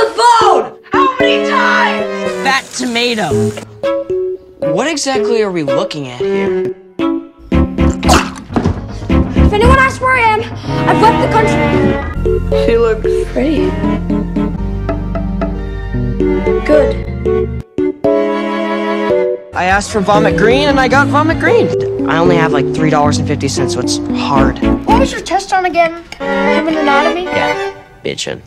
the phone! How many times? Fat tomato. What exactly are we looking at here? If anyone asks where I am, I've left the country. She looks pretty. Good. I asked for vomit green and I got vomit green. I only have like $3.50, so it's hard. What was your test on again? Human anatomy? Yeah, bitchin'.